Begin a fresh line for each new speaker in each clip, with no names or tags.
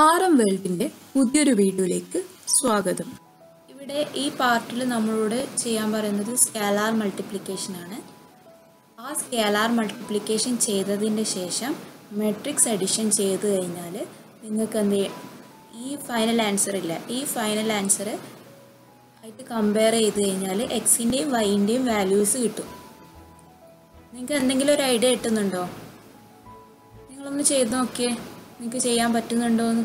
R M വേൾഡിന്റെ പുതിയൊരു വീഡിയോയിലേക്ക് സ്വാഗതം.
ഇവിടെ ഈ പാർട്ടിൽ നമ്മളോട് ചെയ്യാൻ പറയുന്നത് സ്കാലാർ മൾട്ടിപ്ലിക്കേഷൻ ആണ്. ആ സ്കാലാർ മൾട്ടിപ്ലിക്കേഷൻ ചെയ്തതിന്റെ ശേഷം മെട്രിക്സ് അഡിഷൻ ചെയ്ത് കഴിഞ്ഞാൽ നിങ്ങൾക്ക് എന്ത് ഈ ഫൈനൽ ആൻസർ ഇല്ല. ഈ ഫൈനൽ ആൻസർ ആയിട്ട് കമ്പയർ ചെയ്ത് കഴിഞ്ഞാൽ എക്സിന്റെയും വൈന്റെയും വാല്യൂസ് കിട്ടും. നിങ്ങൾക്ക് എന്തെങ്കിലും ഒരു ഐഡിയ കിട്ടുന്നുണ്ടോ? നിങ്ങളൊന്ന് ചെയ്ത് നോക്കിയേ. നിങ്ങൾക്ക് ചെയ്യാൻ പറ്റുന്നുണ്ടോ എന്ന്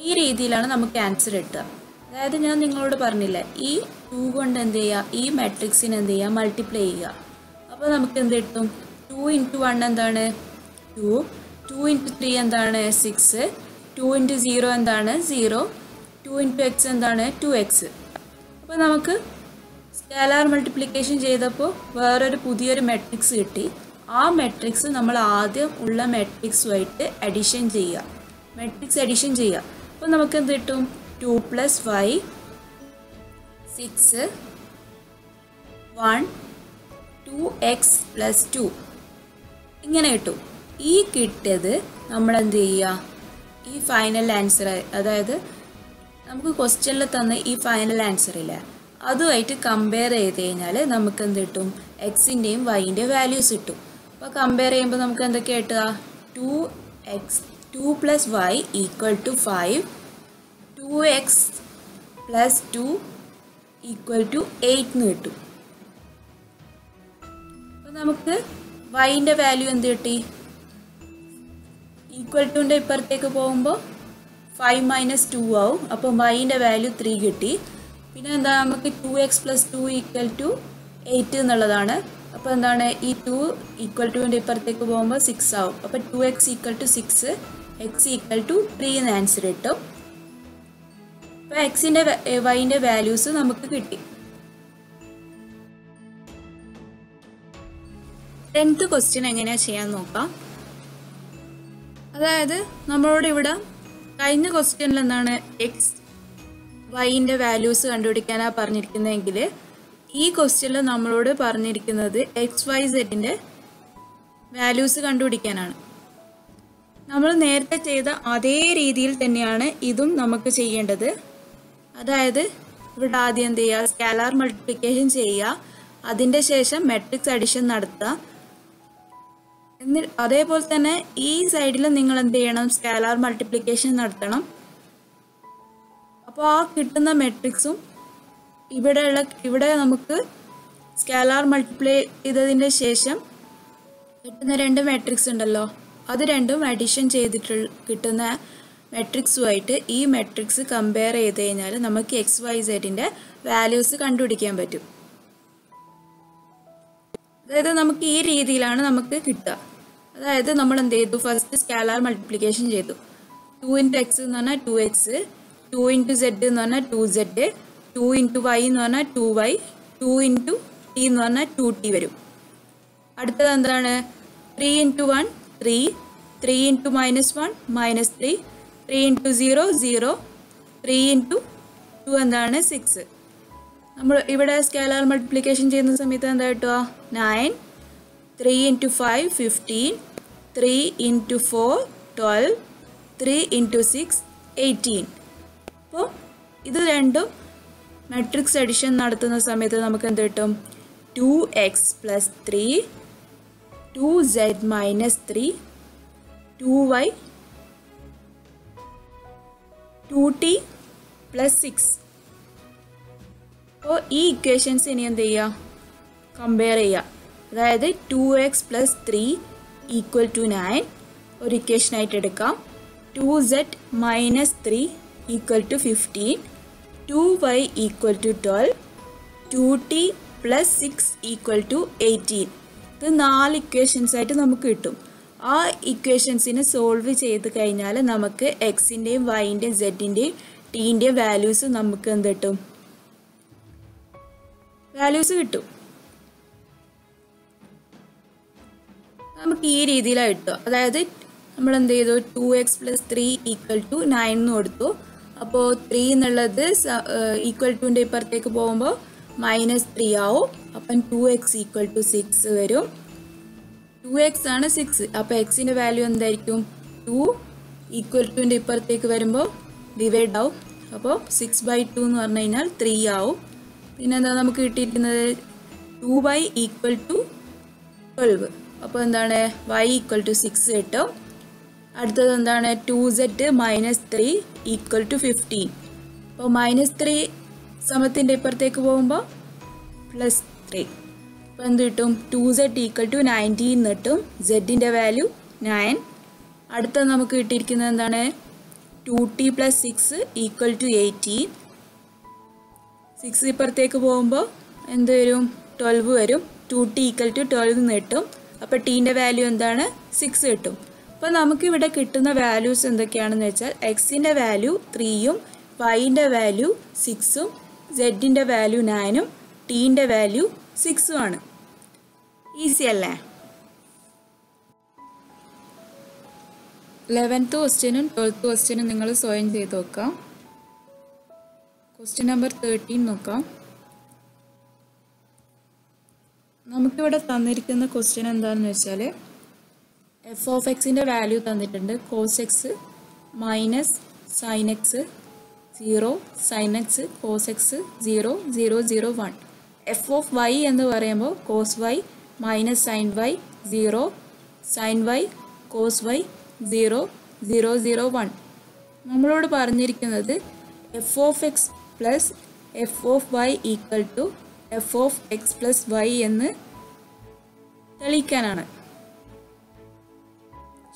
ഈ രീതിയിലാണ് നമുക്ക് ആൻസർ കിട്ടുക. അതായത് ഞാൻ നിങ്ങളോട് പറഞ്ഞില്ല ഈ ടു കൊണ്ട് എന്ത് ചെയ്യുക ഈ മാട്രിക്സിന് എന്ത് ചെയ്യുക മൾട്ടിപ്ലൈ ചെയ്യുക. അപ്പോൾ നമുക്ക് എന്ത് കിട്ടും? ടു ഇന്റു വൺ എന്താണ്? ടു ടു ഇന്റു ത്രീ എന്താണ്? സിക്സ് ടു ഇന്റു സീറോ എന്താണ്? സീറോ ടു ഇന്റു എക്സ് എന്താണ്? ടു എക്സ് അപ്പോൾ നമുക്ക് സ്കാലാർ മൾട്ടിപ്ലിക്കേഷൻ ചെയ്തപ്പോൾ വേറൊരു പുതിയൊരു മെട്രിക്സ് കിട്ടി. ആ മെട്രിക്സ് നമ്മൾ ആദ്യം ഉള്ള മെട്രിക്സുമായിട്ട് അഡിഷൻ ചെയ്യുക. മെട്രിക്സ് അഡിഷൻ ചെയ്യുക. അപ്പോൾ നമുക്ക് എന്ത് കിട്ടും? Two plus five six one two x plus two ഇങ്ങനെ കിട്ടും. ഈ കിട്ടിയത് നമ്മൾ എന്ത് ചെയ്യുക? ഈ ഫൈനൽ ആൻസർ അതായത് നമുക്ക് ക്വസ്റ്റ്യനിൽ തന്ന ഈ ഫൈനൽ ആൻസർ ഇല്ല? അതുമായിട്ട് കമ്പയർ ചെയ്ത് കഴിഞ്ഞാൽ നമുക്ക് എന്ത് കിട്ടും? എക്സിന്റെയും വൈന്റെയും വാല്യൂസ് കിട്ടും. അപ്പോൾ കമ്പയർ ചെയ്യുമ്പോൾ നമുക്ക് എന്തൊക്കെ കിട്ടുക? Two x two plus y equal to five two x plus two equal to eight എന്ന് കിട്ടും. അപ്പോൾ നമുക്ക് വൈന്റെ വാല്യൂ എന്ത് കിട്ടി? ഈക്വൽ ടുന്റെ ഇപ്പുറത്തേക്ക് പോകുമ്പോൾ ഫൈവ് മൈനസ് ടു ആവും. അപ്പോൾ വൈന്റെ വാല്യൂ ത്രീ കിട്ടി. പിന്നെ എന്താ? നമുക്ക് two x plus two equal to eight എന്നുള്ളതാണ്. അപ്പോൾ എന്താണ്? ഈ ടു ഈക്വൽ ടുവിന്റെ ഇപ്പുറത്തേക്ക് പോകുമ്പോൾ സിക്സ് ആവും. അപ്പോൾ two x equal to six x equal to three എന്ന് ആൻസർ കിട്ടും. അപ്പോൾ എക്സിന്റെ വൈന്റെ വാല്യൂസ് നമുക്ക് കിട്ടി. ടെൻത്ത് ക്വസ്റ്റ്യൻ എങ്ങനെയാ ചെയ്യാൻ നോക്കാം? അതായത് നമ്മളോട് ഇവിടെ കഴിഞ്ഞ ക്വസ്റ്റ്യനിൽ എന്താണ്? എക്സ് വൈന്റെ വാല്യൂസ് കണ്ടുപിടിക്കാനാണ് പറഞ്ഞിരിക്കുന്നതെങ്കിൽ ഈ ക്വസ്റ്റ്യനിൽ നമ്മളോട് പറഞ്ഞിരിക്കുന്നത് എക്സ് വൈ സെറ്റിന്റെ വാല്യൂസ് കണ്ടുപിടിക്കാനാണ്. നമ്മൾ നേരത്തെ ചെയ്ത അതേ രീതിയിൽ തന്നെയാണ് ഇതും നമുക്ക് ചെയ്യേണ്ടത്. അതായത് ഇവിടെ ആദ്യം എന്ത് ചെയ്യുക? സ്കാലാർ മൾട്ടിപ്ലിക്കേഷൻ ചെയ്യുക. അതിന്റെ ശേഷം മെട്രിക്സ് അഡിഷൻ നടത്തുക. എന്നി അതേപോലെ തന്നെ ഈ സൈഡിൽ നിങ്ങൾ എന്ത് ചെയ്യണം? സ്കാലാർ മൾട്ടിപ്ലിക്കേഷൻ നടത്തണം. അപ്പോൾ ആ കിട്ടുന്ന മെട്രിക്സും ഇവിടെയുള്ള ഇവിടെ നമുക്ക് സ്കാലാർ മൾട്ടിപ്ലൈ ചെയ്തതിന്റെ ശേഷം കിട്ടുന്ന രണ്ട് മാട്രിക്സ് ഉണ്ടല്ലോ. അത് രണ്ടും അഡിഷൻ ചെയ്തിട്ടുള്ള കിട്ടുന്ന മെട്രിക്സുമായിട്ട് ഈ മെട്രിക്സ് കമ്പയർ ചെയ്ത് കഴിഞ്ഞാൽ നമുക്ക് എക്സ് വൈ സെഡിന്റെ വാല്യൂസ് കണ്ടുപിടിക്കാൻ പറ്റും. അതായത് നമുക്ക് ഈ രീതിയിലാണ് നമുക്ക് കിട്ടുക. അതായത് നമ്മൾ എന്ത് ചെയ്തു? ഫസ്റ്റ് സ്കാലാർ മൾട്ടിപ്ലിക്കേഷൻ ചെയ്തു. ടു ഇന്റു എക്സ് എന്ന് പറഞ്ഞാൽ two x two into z എന്ന് പറഞ്ഞാൽ two z two into y എന്ന് പറഞ്ഞാൽ two y two into t എന്ന് പറഞ്ഞാൽ ടു ടി വരും. അടുത്തത് എന്താണ്? Three into one three three into minus one minus three three into zero zero three into two എന്താണ്? സിക്സ് നമ്മൾ ഇവിടെ സ്കേലാർ മൾട്ടിപ്ലിക്കേഷൻ ചെയ്യുന്ന സമയത്ത് എന്താ കിട്ടുക? Nine three into five fifteen three into four twelve three into six eighteen അപ്പോൾ ഇത് രണ്ടും മെട്രിക്സ് അഡിഷൻ നടത്തുന്ന സമയത്ത് നമുക്ക് എന്ത് കിട്ടും? Two x plus three two z minus three two y two t plus six അപ്പോൾ ഈ ഇക്വേഷൻസ് ഇനി എന്ത് ചെയ്യുക? കമ്പയർ ചെയ്യുക. അതായത് two x plus three equal to nine ഒരു ഇക്വേഷനായിട്ട് എടുക്കാം. Two z minus three equal to fifteen two y equal to twelve two t plus six equal to eighteen ഇത് നാല് ഇക്വേഷൻസ് ആയിട്ട് നമുക്ക് കിട്ടും. ആ ഇക്വേഷൻസിനെ സോൾവ് ചെയ്ത് കഴിഞ്ഞാൽ നമുക്ക് എക്സിന്റെയും വൈന്റെയും സെഡിന്റെയും ടീന്റെയും വാല്യൂസ് നമുക്ക് എന്ത് കിട്ടും? വാല്യൂസ് കിട്ടും. നമുക്ക് ഈ രീതിയിലാണ് കിട്ടുക. അതായത് നമ്മൾ എന്ത് ചെയ്തു? Two x plus three equal to nine എന്ന് കൊടുത്തു. അപ്പോൾ ത്രീ എന്നുള്ളത് ഈക്വൽ ടുവിന്റെ ഇപ്പുറത്തേക്ക് പോകുമ്പോൾ മൈനസ് ത്രീ ആവും. അപ്പം two x equal to six വരും. ടു എക്സ് ആണ് സിക്സ് അപ്പോൾ എക്സിന്റെ വാല്യൂ എന്തായിരിക്കും? ടു ഈക്വൽ ടുവിന്റെ ഇപ്പുറത്തേക്ക് വരുമ്പോൾ ഡിവൈഡ് ആവും. അപ്പോൾ സിക്സ് ബൈ ടു എന്ന് പറഞ്ഞു കഴിഞ്ഞാൽ ത്രീ ആവും. പിന്നെ എന്താ നമുക്ക് കിട്ടിയിരിക്കുന്നത്? Two y equal to twelve അപ്പോൾ എന്താണ്? വൈ ഈക്വൽ ടു സിക്സ് കിട്ടും. അടുത്തത് എന്താണ്? Two z minus three equal to fifteen അപ്പോൾ മൈനസ് ത്രീ സമത്തിന്റെ ഇപ്പുറത്തേക്ക് പോകുമ്പോൾ പ്ലസ് ത്രീ അപ്പോൾ എന്ത് കിട്ടും? Two z equal to nineteen കിട്ടും സെഡിന്റെ വാല്യൂ നയൻ അടുത്തത് നമുക്ക് കിട്ടിയിരിക്കുന്നത് എന്താണ്? Two t plus six equal to eighteen six ഇപ്പുറത്തേക്ക് പോകുമ്പോൾ എന്ത് വരും? ട്വൽവ് വരും. Two t equal to twelve കിട്ടും അപ്പോൾ ടീന്റെ വാല്യൂ എന്താണ്? സിക്സ് കിട്ടും. അപ്പോൾ നമുക്കിവിടെ കിട്ടുന്ന വാല്യൂസ് എന്തൊക്കെയാണെന്ന് വെച്ചാൽ എക്സിന്റെ വാല്യൂ ത്രീയും വൈന്റെ വാല്യൂ സിക്സും സെഡിന്റെ വാല്യൂ നയനും ടീന്റെ വാല്യൂ സിക്സും ആണ്. ഈസി അല്ലേ? ലെവൻത്ത് ക്വസ്റ്റ്യനും ട്വൽത്ത് ക്വസ്റ്റ്യനും നിങ്ങൾ സ്വയം ചെയ്ത് നോക്കാം. ക്വസ്റ്റ്യൻ നമ്പർ തേർട്ടീൻ നോക്കാം. നമുക്കിവിടെ തന്നിരിക്കുന്ന ക്വസ്റ്റ്യൻ എന്താണെന്ന് വെച്ചാൽ എഫ് ഓഫ് എക്സിന്റെ വാല്യൂ തന്നിട്ടുണ്ട്. Cos x minus sine x zero sine x cos x zero zero zero one f of y എന്ന് പറയുമ്പോൾ cos y minus sine y zero sine y cos y zero zero zero one നമ്മളോട് പറഞ്ഞിരിക്കുന്നത് f of x plus f of y equal to f of x plus y എന്ന് തെളിയിക്കാനാണ്.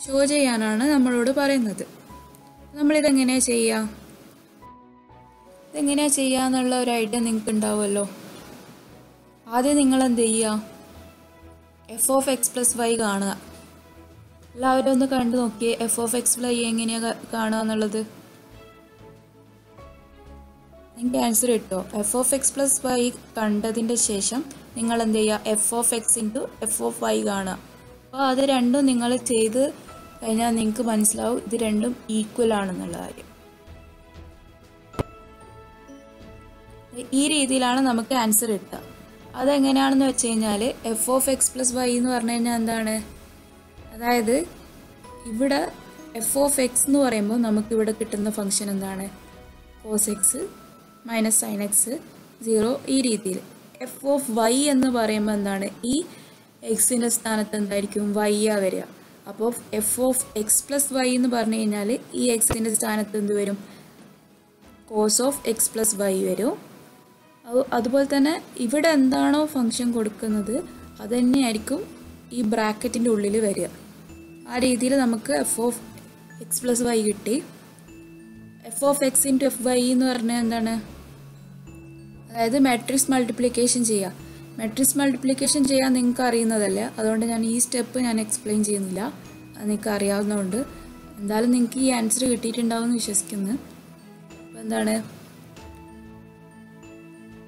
Show ചെയ്യാനാണ് നമ്മളോട് പറയുന്നത്. നമ്മളിതെങ്ങനെയാണ് ചെയ്യുക ഇതെങ്ങനെയാണ് ചെയ്യുക എന്നുള്ള ഒരു ഐഡിയ നിങ്ങൾക്ക് ഉണ്ടാവുമല്ലോ ആദ്യം നിങ്ങൾ എന്ത് ചെയ്യുക f of x plus y കാണുക. എല്ലാവരും ഒന്ന് കണ്ടു നോക്കിയേ f of x plus y എങ്ങനെയാണ് കാണുക എന്നുള്ളത്. നിങ്ങൾക്ക് ആൻസർ കിട്ടുമോ f of x plus y കണ്ടതിന്റെ ശേഷം നിങ്ങൾ എന്ത് ചെയ്യുക f of x into f of y കാണുക. അപ്പോൾ അത് രണ്ടും നിങ്ങൾ ചെയ്ത് കഴിഞ്ഞാൽ നിങ്ങൾക്ക് മനസ്സിലാവും ഇത് രണ്ടും ഈക്വൽ ആണെന്നുള്ള കാര്യം. ഈ രീതിയിലാണ് നമുക്ക് ആൻസർ കിട്ടുക. അതെങ്ങനെയാണെന്ന് വെച്ച് കഴിഞ്ഞാൽ f of x plus y എന്ന് പറഞ്ഞു കഴിഞ്ഞാൽ എന്താണ്? അതായത് ഇവിടെ എഫ് ഓഫ് എക്സ് എന്ന് പറയുമ്പോൾ നമുക്ക് ഇവിടെ കിട്ടുന്ന ഫംഗ്ഷൻ എന്താണ്? Cos x minus sine x zero ഈ രീതിയിൽ. എഫ് ഓഫ് വൈ എന്ന് പറയുമ്പോൾ എന്താണ്? ഈ എക്സിന്റെ സ്ഥാനത്ത് എന്തായിരിക്കും? വൈ ആ വരിക. അപ്പോൾ f of x plus y എന്ന് പറഞ്ഞു കഴിഞ്ഞാൽ ഈ എക്സിന്റെ സ്ഥാനത്ത് എന്ത് വരും? Cos of x plus y വരും. അത് അതുപോലെ തന്നെ ഇവിടെ എന്താണോ ഫംഗ്ഷൻ കൊടുക്കുന്നത് അതുതന്നെയായിരിക്കും ഈ ബ്രാക്കറ്റിന്റെ ഉള്ളിൽ വരിക. ആ രീതിയിൽ നമുക്ക് f of x plus y കിട്ടി. F of x into f y എന്ന് പറഞ്ഞാൽ എന്താണ്? അതായത് മാട്രിക്സ് മൾട്ടിപ്ലിക്കേഷൻ ചെയ്യുക. മാട്രിക്സ് മൾട്ടിപ്ലിക്കേഷൻ ചെയ്യാൻ നിങ്ങൾക്ക് അറിയുന്നതല്ലേ? അതുകൊണ്ട് ഞാൻ ഈ സ്റ്റെപ്പ് ഞാൻ എക്സ്പ്ലെയിൻ ചെയ്യുന്നില്ല. അത് നിങ്ങൾക്ക് അറിയാവുന്നതുകൊണ്ട്. എന്തായാലും നിങ്ങൾക്ക് ഈ ആൻസർ കിട്ടിയിട്ടുണ്ടാവും വിശ്വസിക്കുന്നു. അപ്പോൾ എന്താണ്?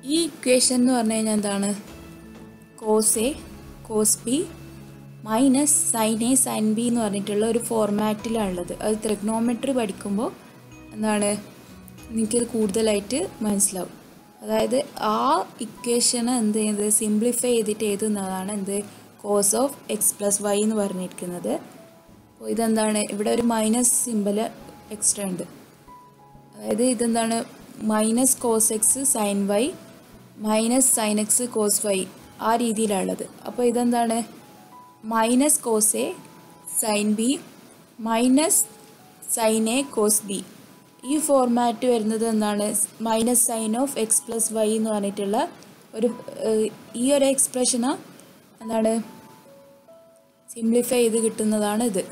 ഈ ഇക്വേഷൻ എന്ന് പറഞ്ഞു കഴിഞ്ഞാൽ എന്താണ്? Cos a cos b minus sine a sine b എന്ന് പറഞ്ഞിട്ടുള്ള ഒരു ഫോർമാറ്റിലാണുള്ളത് അത് ത്രിഗ്നോമെട്രി പഠിക്കുമ്പോൾ എന്താണ്? എനിക്കത് കൂടുതലായിട്ട് മനസ്സിലാവും. അതായത് ആ ഇക്വേഷനെ എന്ത് ചെയ്യുന്നത്? സിംപ്ലിഫൈ ചെയ്തിട്ട് എഴുതുന്നതാണ് എന്ത്? Cos of x plus y എന്ന് പറഞ്ഞിരിക്കുന്നത്. അപ്പോൾ ഇതെന്താണ്? ഇവിടെ ഒരു മൈനസ് സിമ്പൽ എക്സ്ട്രാ ഉണ്ട്. അതായത് ഇതെന്താണ്? Minus cos x sine y minus sine x cos y ആ രീതിയിലുള്ളത് അപ്പോൾ ഇതെന്താണ്? Minus cos a sine b minus sine a cos b ഈ ഫോർമാറ്റ് വരുന്നത് എന്താണ്? Minus sine of x plus y എന്ന് പറഞ്ഞിട്ടുള്ള ഒരു ഈ ഒരു എക്സ്പ്രഷന് എന്താണ്? സിംപ്ലിഫൈ ചെയ്ത് കിട്ടുന്നതാണ് ഇത്.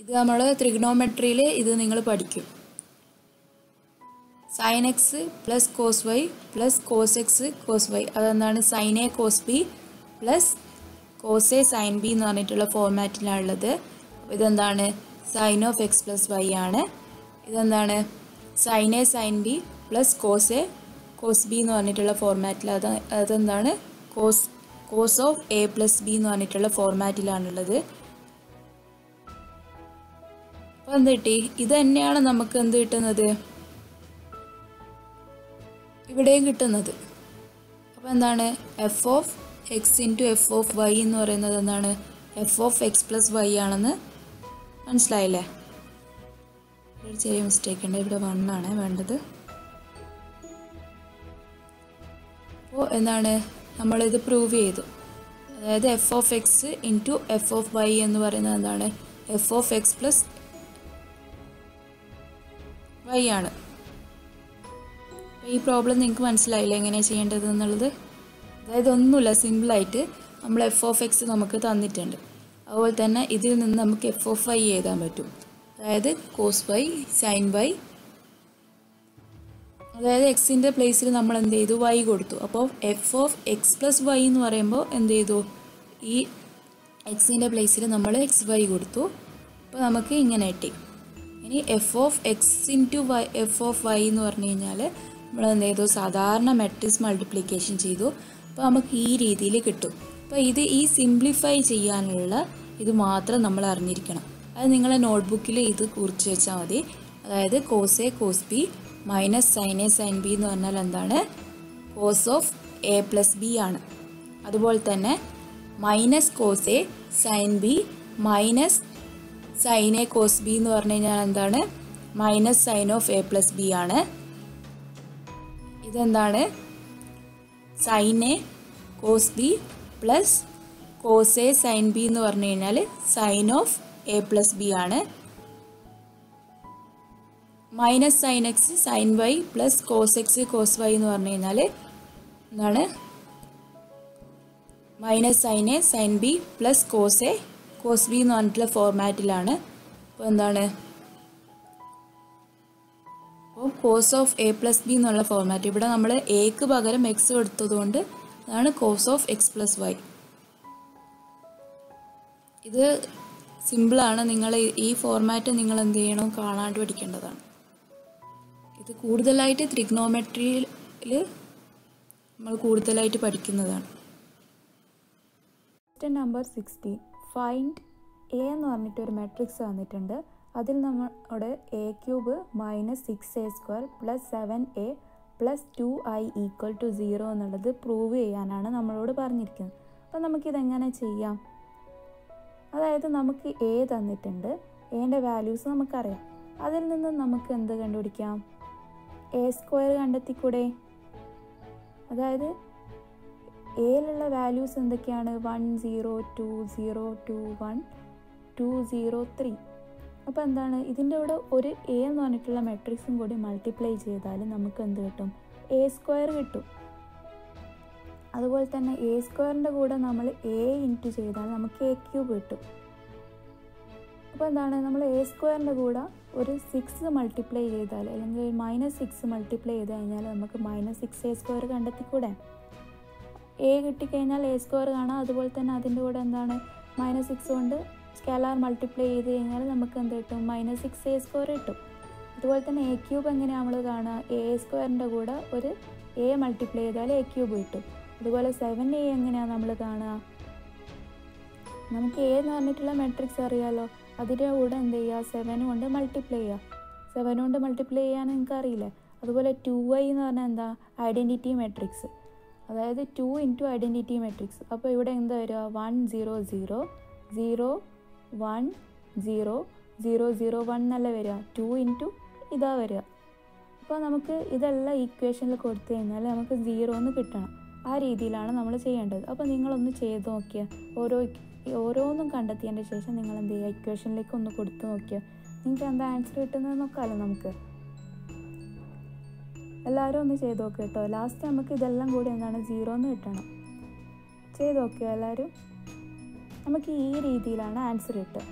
ഇത് നമ്മൾ ത്രിഗ്നോമെട്രിയിൽ ഇത് നിങ്ങൾ പഠിക്കും. Sine x plus cos y plus cos x cos y അതെന്താണ്? Sine a cos b plus cos a sine b എന്ന് പറഞ്ഞിട്ടുള്ള ഫോർമാറ്റിലാണുള്ളത് ഇതെന്താണ്? Sine of x plus y ആണ്. ഇതെന്താണ്? Sine a sine b plus cos a cos b എന്ന് പറഞ്ഞിട്ടുള്ള ഫോർമാറ്റിൽ അത് അതെന്താണ്? Cos cos of a plus b എന്ന് പറഞ്ഞിട്ടുള്ള ഫോർമാറ്റിലാണുള്ളത് അപ്പോൾ എന്ത് കിട്ടി? ഇത് തന്നെയാണ് നമുക്ക് എന്ത് കിട്ടുന്നത്? ഇവിടെയും കിട്ടുന്നത്. അപ്പോൾ എന്താണ്? F of x into f of y എന്ന് പറയുന്നത് എന്താണ്? F of x plus y ആണെന്ന് മനസ്സിലായില്ലേ? ഒരു ചെറിയ മിസ്റ്റേക്ക് ഉണ്ട്. ഇവിടെ വണ്ണാണ് വേണ്ടത്. അപ്പോൾ എന്താണ്? നമ്മളിത് പ്രൂവ് ചെയ്തു. അതായത് f of x into f of y എന്ന് പറയുന്നത് എന്താണ്? F of x plus y ആണ്. ഈ പ്രോബ്ലം നിങ്ങൾക്ക് മനസ്സിലായില്ല? എങ്ങനെയാണ് ചെയ്യേണ്ടത് എന്നുള്ളത്? അതായത് ഒന്നുമില്ല സിമ്പിളായിട്ട് നമ്മൾ എഫ് ഓഫ് എക്സ് നമുക്ക് തന്നിട്ടുണ്ട്. അതുപോലെ തന്നെ ഇതിൽ നിന്ന് നമുക്ക് എഫ് ഓഫ് ഐ എഴുതാൻ പറ്റും. അതായത് കോസ് വൈ സൈൻ വൈ അതായത് എക്സിന്റെ പ്ലേസിൽ നമ്മൾ എന്ത് ചെയ്തു? വൈ കൊടുത്തു. അപ്പോൾ f of x plus y എന്ന് പറയുമ്പോൾ എന്ത് ചെയ്തു? ഈ എക്സിന്റെ പ്ലേസിൽ നമ്മൾ എക്സ് വൈ കൊടുത്തു. അപ്പോൾ നമുക്ക് ഇങ്ങനെ കിട്ടി. ഇനി f of x into y f of y എന്ന് പറഞ്ഞു കഴിഞ്ഞാൽ നമ്മൾ എന്ത് ചെയ്തു? സാധാരണ മെട്രിക്സ് മൾട്ടിപ്ലിക്കേഷൻ ചെയ്തു. അപ്പോൾ നമുക്ക് ഈ രീതിയിൽ കിട്ടും. അപ്പോൾ ഇത് ഈ സിംപ്ലിഫൈ ചെയ്യാനുള്ള ഇത് മാത്രം നമ്മൾ അറിഞ്ഞിരിക്കണം. അത് നിങ്ങളെ നോട്ട്ബുക്കിൽ ഇത് കുറിച്ച് വെച്ചാൽ മതി. അതായത് cos a cos b minus sine a sine b എന്ന് പറഞ്ഞാൽ എന്താണ്? Cos of a plus b ആണ്. അതുപോലെ തന്നെ minus cos a sine b minus sine a cos b എന്ന് പറഞ്ഞു കഴിഞ്ഞാൽ എന്താണ്? Minus sine of a plus b ആണ്. ഇതെന്താണ്? Sine a cos b plus cos a sine b എന്ന് പറഞ്ഞു കഴിഞ്ഞാൽ sine of a plus b ആണ്. Minus sine x sine y plus cos x cos y എന്ന് പറഞ്ഞു കഴിഞ്ഞാൽ എന്താണ്? Minus sine A sine B plus cos A cos B എന്ന് പറഞ്ഞിട്ടുള്ള ഫോർമാറ്റിലാണ് അപ്പോൾ എന്താണ്? അപ്പോൾ cos of A plus B എന്നുള്ള ഫോർമാറ്റ് ഇവിടെ നമ്മൾ എക്ക് പകരം എക്സ് കൊടുത്തതുകൊണ്ട് അതാണ് cos of x plus y ഇത് സിമ്പിളാണ് നിങ്ങൾ ഈ ഫോർമാറ്റ് നിങ്ങൾ എന്ത് ചെയ്യണം കാണാണ്ട് പഠിക്കേണ്ടതാണ്. ഇത് കൂടുതലായിട്ട് ത്രിഗ്നോമെട്രിയിൽ നമ്മൾ കൂടുതലായിട്ട് പഠിക്കുന്നതാണ്.
Question number sixteen find A എന്ന് പറഞ്ഞിട്ട് ഒരു മെട്രിക്സ് തന്നിട്ടുണ്ട് അതിൽ നമ്മുടെ A cube minus six A square plus seven A plus two I equal to zero എന്നുള്ളത് പ്രൂവ് ചെയ്യാനാണ് നമ്മളോട് പറഞ്ഞിരിക്കുന്നത്. അപ്പം നമുക്കിതെങ്ങനെ ചെയ്യാം? അതായത് നമുക്ക് എ തന്നിട്ടുണ്ട്. എന്റെ വാല്യൂസ് നമുക്കറിയാം. അതിൽ നിന്ന് നമുക്ക് എന്ത് കണ്ടുപിടിക്കാം? എ സ്ക്വയർ കണ്ടെത്തിക്കൂടെ? അതായത് എയിലുള്ള വാല്യൂസ് എന്തൊക്കെയാണ്? One zero two zero two one two zero three അപ്പോൾ എന്താണ്? ഇതിന്റെ കൂടെ ഒരു എ എന്ന് പറഞ്ഞിട്ടുള്ള മെട്രിക്സും കൂടി മൾട്ടിപ്ലൈ ചെയ്താൽ നമുക്ക് എന്ത് കിട്ടും? എ സ്ക്വയർ കിട്ടും. അതുപോലെ തന്നെ എ സ്ക്വയറിന്റെ കൂടെ നമ്മൾ എ ഇന്റു ചെയ്താൽ നമുക്ക് എ ക്യൂബ് കിട്ടും. അപ്പോൾ എന്താണ്? നമ്മൾ എ സ്ക്വയറിന്റെ കൂടെ ഒരു സിക്സ് മൾട്ടിപ്ലൈ ചെയ്താൽ അല്ലെങ്കിൽ മൈനസ് സിക്സ് മൾട്ടിപ്ലൈ ചെയ്ത് കഴിഞ്ഞാൽ നമുക്ക് മൈനസ് സിക്സ് എ സ്ക്വയർ കണ്ടെത്തിക്കൂടെ? എ കിട്ടിക്കഴിഞ്ഞാൽ എ സ്ക്വയർ കാണാം. അതുപോലെ തന്നെ അതിന്റെ കൂടെ എന്താണ്? മൈനസ് സിക്സ് കൊണ്ട് സ്കാലാർ മൾട്ടിപ്ലൈ ചെയ്ത് കഴിഞ്ഞാൽ നമുക്ക് എന്ത് കിട്ടും? മൈനസ് സിക്സ് എ സ്ക്വയർ കിട്ടും. അതുപോലെ തന്നെ എ ക്യൂബ് എങ്ങനെയാണ് നമ്മൾ കാണുക? എ സ്ക്വയറിന്റെ കൂടെ ഒരു എ മൾട്ടിപ്ലൈ ചെയ്താൽ എ ക്യൂബ് കിട്ടും. അതുപോലെ സെവൻ എ എങ്ങനെയാണ് നമ്മൾ കാണുക? നമുക്ക് എ എന്ന് പറഞ്ഞിട്ടുള്ള മെട്രിക്സ് അറിയാലോ? അതിന്റെ കൂടെ എന്ത് ചെയ്യുക? സെവൻ കൊണ്ട് മൾട്ടിപ്ലൈ ചെയ്യുക. സെവൻ കൊണ്ട് മൾട്ടിപ്ലൈ ചെയ്യാൻ നിങ്ങൾക്ക് അറിയില്ലേ? അതുപോലെ ടു ഐ എന്ന് പറഞ്ഞാൽ എന്താ? ഐഡന്റിറ്റി മെട്രിക്സ് അതായത് ടു ഇന്റു ഐഡന്റിറ്റി മെട്രിക്സ് അപ്പോൾ ഇവിടെ എന്താ വരിക? One zero zero zero one zero zero zero one എന്നല്ല വരിക. ടു ഇന്റു ഇതാ വരിക. അപ്പോൾ നമുക്ക് ഇതെല്ലാം ഈക്വേഷനിൽ കൊടുത്തു കഴിഞ്ഞാൽ നമുക്ക് സീറോ എന്ന് കിട്ടണം. ആ രീതിയിലാണ് നമ്മൾ ചെയ്യേണ്ടത്. അപ്പോൾ നിങ്ങളൊന്ന് ചെയ്ത് നോക്കിയ. ഓരോ ഓരോന്നും കണ്ടെത്തിയതിന്റെ ശേഷം നിങ്ങൾ എന്ത് ചെയ്യുക? ഇക്വേഷനിലേക്ക് ഒന്ന് കൊടുത്തു നോക്കിയാൽ നിങ്ങൾക്ക് എന്താ ആൻസർ കിട്ടുന്നത് നോക്കാമല്ലോ നമുക്ക്. എല്ലാവരും ഒന്ന് ചെയ്ത് നോക്കുക കേട്ടോ. ലാസ്റ്റ് നമുക്ക് ഇതെല്ലാം കൂടി എന്താണ്? സീറോ എന്ന് കിട്ടണം. ചെയ്ത് നോക്കുക എല്ലാവരും. നമുക്ക് ഈ രീതിയിലാണ് ആൻസർ കിട്ടുക.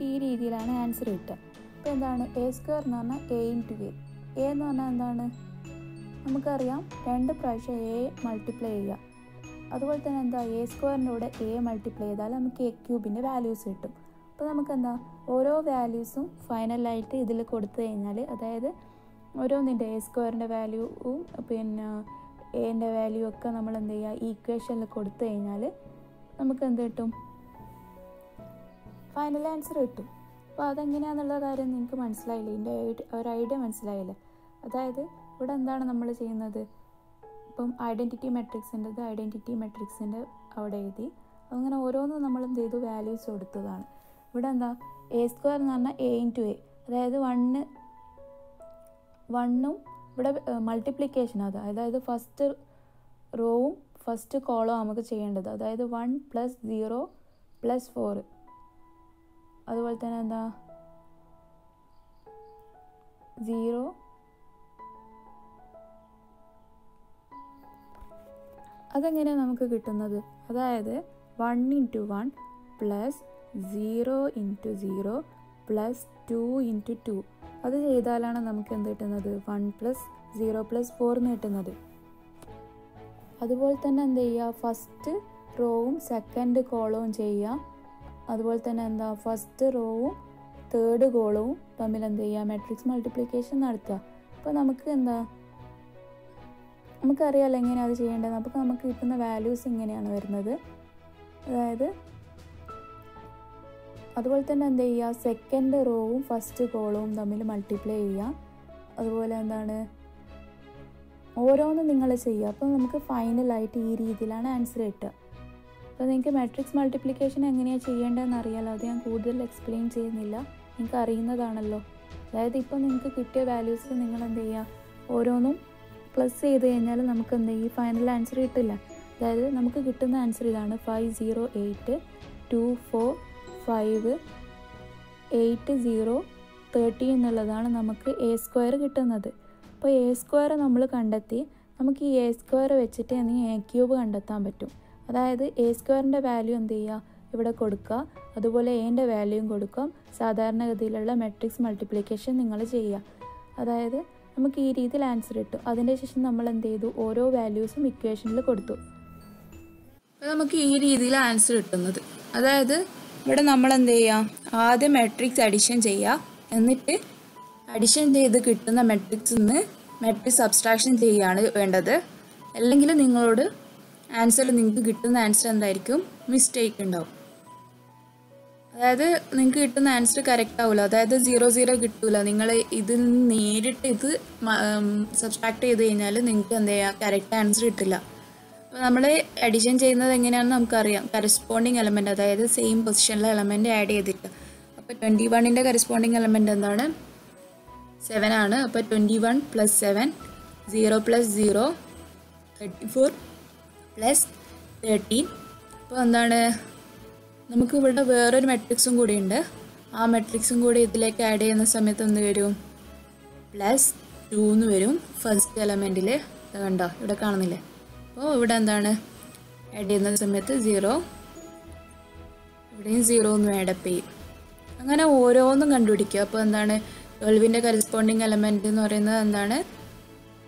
ഈ രീതിയിലാണ് ആൻസർ കിട്ടുക. അപ്പോൾ എന്താണ്? എ സ്ക്വയർ എന്ന് പറഞ്ഞാൽ എ ഇന്റു എ എ എന്ന് പറഞ്ഞാൽ എന്താണ്? നമുക്കറിയാം രണ്ട് പ്രാവശ്യം എ മൾട്ടിപ്ലൈ ചെയ്യുക. അതുപോലെ തന്നെ എന്താ? എ സ്ക്വയറിന്റെ കൂടെ എ മൾട്ടിപ്ലൈ ചെയ്താൽ നമുക്ക് എ ക്യൂബിന്റെ വാല്യൂസ് കിട്ടും. അപ്പോൾ നമുക്ക് എന്താ ഓരോ വാല്യൂസും ഫൈനലായിട്ട് ഇതിൽ കൊടുത്തു കഴിഞ്ഞാൽ അതായത് ഓരോന്നിന്റെ എ സ്ക്വയറിന്റെ വാല്യൂവും പിന്നെ എന്റെ വാല്യൂ ഒക്കെ നമ്മൾ എന്ത് ചെയ്യുക ഈക്വേഷനിൽ കൊടുത്തു കഴിഞ്ഞാൽ നമുക്ക് എന്ത് കിട്ടും? ഫൈനൽ ആൻസർ കിട്ടും. അപ്പോൾ അതെങ്ങനെയാണെന്നുള്ള കാര്യം നിങ്ങൾക്ക് മനസ്സിലായില്ല? ഇതിന്റെ ഒരു ഐഡിയ മനസ്സിലായില്ല? അതായത് ഇവിടെ എന്താണ് നമ്മൾ ചെയ്യുന്നത്? ഇപ്പം ഐഡന്റിറ്റി മെട്രിക്സിന്റെത് ഐഡന്റിറ്റി മെട്രിക്സിന്റെ അവിടെ എഴുതി അങ്ങനെ ഓരോന്നും നമ്മൾ എന്ത് ചെയ്തു? വാല്യൂസ് കൊടുത്തതാണ്. ഇവിടെ എന്താ? എ സ്ക്വയർ എന്ന് പറഞ്ഞാൽ എ ഇന്റു എ അതായത് വണ്ണ് വണ്ണും ഇവിടെ മൾട്ടിപ്ലിക്കേഷൻ അത് അതായത് ഫസ്റ്റ് റോവും ഫസ്റ്റ് കോളോ നമുക്ക് ചെയ്യേണ്ടത്. അതായത് one plus zero plus four അതുപോലെ തന്നെ എന്താ? സീറോ അതെങ്ങനെയാണ് നമുക്ക് കിട്ടുന്നത്? അതായത് one into one plus zero into zero plus two into two അത് ചെയ്താലാണ് നമുക്ക് എന്ത് കിട്ടുന്നത്? One plus zero plus four കിട്ടുന്നത്. അതുപോലെ തന്നെ എന്ത് ചെയ്യുക? ഫസ്റ്റ് റോവും സെക്കൻഡ് കോളവും ചെയ്യുക. അതുപോലെ തന്നെ എന്താ? ഫസ്റ്റ് റോവും തേർഡ് കോളവും തമ്മിൽ എന്ത് ചെയ്യുക? മെട്രിക്സ് മൾട്ടിപ്ലിക്കേഷൻ നടത്തുക. അപ്പോൾ നമുക്ക് എന്താ? നമുക്കറിയാമല്ലോ എങ്ങനെയാണ് അത് ചെയ്യേണ്ടത് അപ്പോൾ നമുക്ക് കിട്ടുന്ന വാല്യൂസ് ഇങ്ങനെയാണ് വരുന്നത്. അതായത് അതുപോലെ തന്നെ എന്ത് ചെയ്യുക? സെക്കൻഡ് റോവും ഫസ്റ്റ് കോളവും തമ്മിൽ മൾട്ടിപ്ലൈ ചെയ്യുക. അതുപോലെ എന്താണ്? ഓരോന്നും നിങ്ങൾ ചെയ്യുക. അപ്പോൾ നമുക്ക് ഫൈനലായിട്ട് ഈ രീതിയിലാണ് ആൻസർ കിട്ടുക. അപ്പോൾ നിങ്ങൾക്ക് മാട്രിക്സ് മൾട്ടിപ്ലിക്കേഷൻ എങ്ങനെയാണ് ചെയ്യേണ്ടതെന്ന് അറിയാലോ. അത് ഞാൻ കൂടുതൽ എക്സ്പ്ലെയിൻ ചെയ്യുന്നില്ല. നിങ്ങൾക്ക് അറിയുന്നതാണല്ലോ. അതായത് ഇപ്പോൾ നിങ്ങൾക്ക് കിട്ടിയ വാല്യൂസ് നിങ്ങൾ എന്ത് ചെയ്യുക? ഓരോന്നും പ്ലസ് ചെയ്ത് കഴിഞ്ഞാൽ നമുക്ക് എന്ത് ഈ ഫൈനൽ ആൻസർ കിട്ടില്ല. അതായത് നമുക്ക് കിട്ടുന്ന ആൻസർ ഇതാണ് five zero eight two four five eight zero thirty എന്നുള്ളതാണ് നമുക്ക് എ സ്ക്വയർ കിട്ടുന്നത്. അപ്പോൾ എ സ്ക്വയർ നമ്മൾ കണ്ടെത്തി നമുക്ക് ഈ എ സ്ക്വയർ വെച്ചിട്ട് ഇനി എ ക്യൂബ് കണ്ടെത്താൻ പറ്റും. അതായത് എ സ്ക്വയറിന്റെ വാല്യൂ എന്ത് ചെയ്യുക? ഇവിടെ കൊടുക്കുക. അതുപോലെ എന്റെ വാല്യൂയും കൊടുക്കാം സാധാരണഗതിയിലുള്ള മെട്രിക്സ് മൾട്ടിപ്ലിക്കേഷൻ നിങ്ങൾ ചെയ്യുക. അതായത് നമുക്ക് ഈ രീതിയിൽ ആൻസർ കിട്ടും. അതിന്റെ ശേഷം നമ്മൾ എന്ത് ചെയ്തു? ഓരോ വാല്യൂസും ഇക്വേഷനിൽ കൊടുത്തു.
നമുക്ക് ഈ രീതിയിൽ ആൻസർ കിട്ടുന്നത്. അതായത് ഇവിടെ നമ്മൾ എന്ത് ചെയ്യുക ആദ്യം മെട്രിക്സ് അഡിഷൻ ചെയ്യുക എന്നിട്ട് അഡിഷൻ ചെയ്ത് കിട്ടുന്ന മെട്രിക്സിൽ നിന്ന് മെട്രിക്സ് സബ്സ്ട്രാക്ഷൻ ചെയ്യുകയാണ് വേണ്ടത്. അല്ലെങ്കിൽ നിങ്ങളോട് ആൻസർ നിങ്ങൾക്ക് കിട്ടുന്ന ആൻസർ എന്തായിരിക്കും? മിസ്റ്റേക്ക് ഉണ്ടാവും. അതായത് നിങ്ങൾക്ക് കിട്ടുന്ന ആൻസർ കറക്റ്റ് ആവില്ല അതായത് സീറോ സീറോ കിട്ടൂല. നിങ്ങൾ ഇതിൽ നിന്ന് നേരിട്ട് ഇത് സബ്സ്ട്രാക്ട് ചെയ്ത് കഴിഞ്ഞാൽ നിങ്ങൾക്ക് എന്താ ചെയ്യുക കറക്റ്റ് ആൻസർ കിട്ടില്ല. അപ്പോൾ നമ്മൾ അഡിഷൻ ചെയ്യുന്നത് എങ്ങനെയാണെന്ന് നമുക്കറിയാം. കറസ്പോണ്ടിങ് എലമെന്റ് അതായത് സെയിം പൊസിഷനിലെ എലമെന്റ് ആഡ് ചെയ്തിട്ട്. അപ്പോൾ ട്വന്റി വണ്ണിന്റെ കറസ്പോണ്ടിങ് എലമെന്റ് എന്താണ്? സെവൻ ആണ്. അപ്പോൾ twenty one plus seven zero plus zero thirty four plus thirteen അപ്പോൾ എന്താണ്? നമുക്ക് ഇവിടെ വേറൊരു മെട്രിക്സും കൂടി ഉണ്ട്. ആ മെട്രിക്സും കൂടി ഇതിലേക്ക് ആഡ് ചെയ്യുന്ന സമയത്ത് എന്ത് വരും? പ്ലസ് ടു എന്ന് വരും. ഫസ്റ്റ് എലമെന്റിൽ കണ്ടോ? ഇവിടെ കാണുന്നില്ലേ? അപ്പോൾ ഇവിടെ എന്താണ്? ആഡ് ചെയ്യുന്ന സമയത്ത് സീറോ ഇവിടെയും സീറോ ഒന്നും ആഡപ്പ് ചെയ്യും. അങ്ങനെ ഓരോന്നും കണ്ടുപിടിക്കുക അപ്പോൾ എന്താണ്? ട്വൽവിന്റെ കറസ്പോണ്ടിങ് എലമെന്റ് എന്ന് പറയുന്നത് എന്താണ്?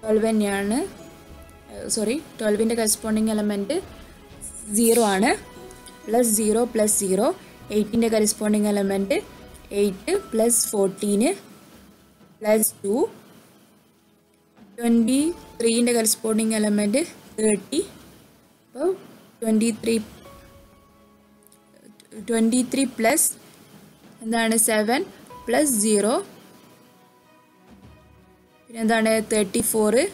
ട്വൽവ് തന്നെയാണ്. സോറി ട്വൽവിന്റെ കറസ്പോണ്ടിങ് എലമെന്റ് സീറോ ആണ്. പ്ലസ് സീറോ പ്ലസ് സീറോ എയ്റ്റിന്റെ കറസ്പോണ്ടിങ് എലമെന്റ് എയ്റ്റ് പ്ലസ് ഫോർട്ടീന് പ്ലസ് ടു ട്വന്റി ത്രീന്റെ കറസ്പോണ്ടിങ് എലമെന്റ് തേർട്ടി അപ്പോൾ twenty three twenty three plus എന്താണ്? സെവൻ പ്ലസ് സീറോ പിന്നെ എന്താണ്? Thirty four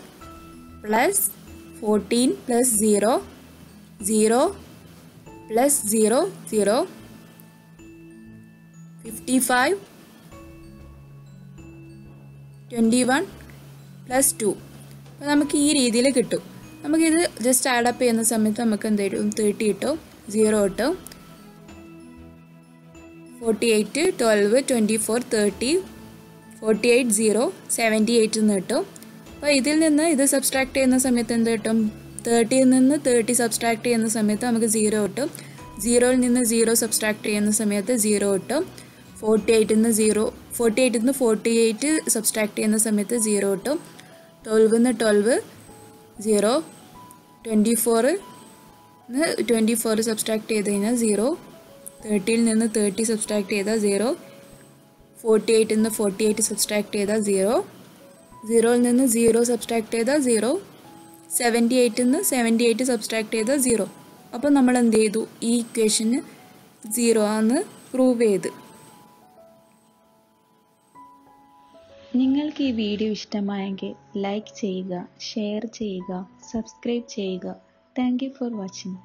plus fourteen plus zero zero plus zero zero fifty five twenty one plus two അപ്പോൾ നമുക്ക് ഈ രീതിയിൽ കിട്ടും. നമുക്കിത് ജസ്റ്റ് ആഡപ്പ് ചെയ്യുന്ന സമയത്ത് നമുക്ക് എന്ത് വരും തേർട്ടി കിട്ടും സീറോ കിട്ടും forty eight twelve twenty four thirty forty eight zero seventy eight എന്ന് കിട്ടും അപ്പോൾ ഇതിൽ നിന്ന് ഇത് സബ്സ്ട്രാക്ട് ചെയ്യുന്ന സമയത്ത് എന്ത് കിട്ടും? തേർട്ടിയിൽ നിന്ന് തേർട്ടി സബ്സ്ട്രാക്ട് ചെയ്യുന്ന സമയത്ത് നമുക്ക് സീറോ കിട്ടും. സീറോയിൽ നിന്ന് സീറോ സബ്സ്ട്രാക്ട് ചെയ്യുന്ന സമയത്ത് സീറോ കിട്ടും. ഫോർട്ടി എയ്റ്റിൽ നിന്ന് സീറോ ഫോർട്ടി എയ്റ്റിൽ നിന്ന് ഫോർട്ടി എയ്റ്റ് സബ്സ്ട്രാക്ട് ചെയ്യുന്ന സമയത്ത് സീറോ കിട്ടും. ട്വൽവിൽ നിന്ന് twelve zero twenty four twenty four subtract ചെയ്ത് കഴിഞ്ഞാൽ സീറോ. തേർട്ടിയിൽ നിന്ന് തേർട്ടി സബ്സ്ട്രാക്ട് ചെയ്താൽ സീറോ. ഫോർട്ടി എയ്റ്റിൽ നിന്ന് ഫോർട്ടി എയ്റ്റ് സബ്സ്ട്രാക്ട് ചെയ്താൽ സീറോ. സീറോയിൽ നിന്ന് സീറോ സബ്സ്ട്രാക്ട് ചെയ്താൽ സീറോ. സെവന്റി എയ്റ്റിൽ നിന്ന് സെവന്റി എയ്റ്റ് സബ്സ്ട്രാക്ട് ചെയ്താൽ സീറോ. അപ്പോൾ നമ്മൾ എന്ത് ചെയ്തു? ഈ ഇക്വേഷന് സീറോ ആണെന്ന് പ്രൂവ് ചെയ്ത്.
നിങ്ങൾക്ക് ഈ വീഡിയോ ഇഷ്ടമായെങ്കിൽ ലൈക്ക് ചെയ്യുക ഷെയർ ചെയ്യുക സബ്സ്ക്രൈബ് ചെയ്യുക. Thank for watching